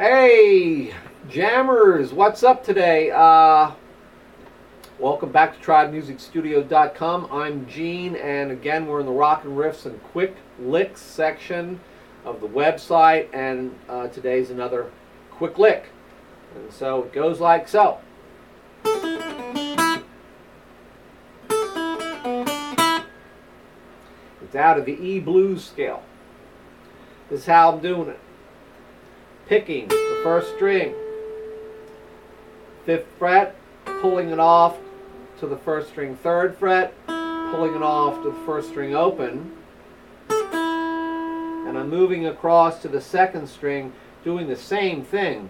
Hey, jammers, what's up today? Uh, welcome back to TribeMusicStudio.com. I'm Gene, and again, we're in the Rock and Riffs and Quick Licks section of the website, and uh, today's another quick lick. And so it goes like so. It's out of the E blues scale. This is how I'm doing it. Picking the first string, fifth fret, pulling it off to the first string, third fret, pulling it off to the first string open, and I'm moving across to the second string, doing the same thing.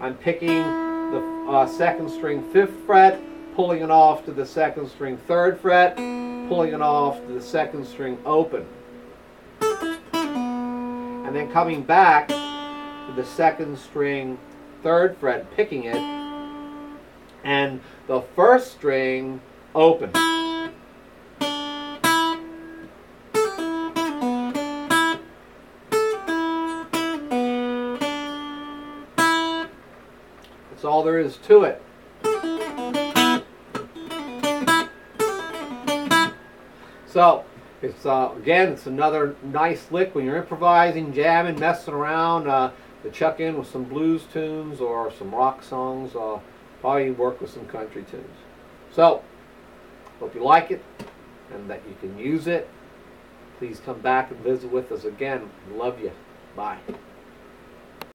I'm picking the uh, second string, fifth fret, pulling it off to the second string, third fret, pulling it off to the second string open. And then coming back to the second string, third fret, picking it, and the first string open. That's all there is to it. So, it's uh, again, it's another nice lick when you're improvising, jamming, messing around. Uh, to chuck in with some blues tunes or some rock songs. Uh, probably work with some country tunes. So, hope you like it and that you can use it. Please come back and visit with us again. Love you. Bye.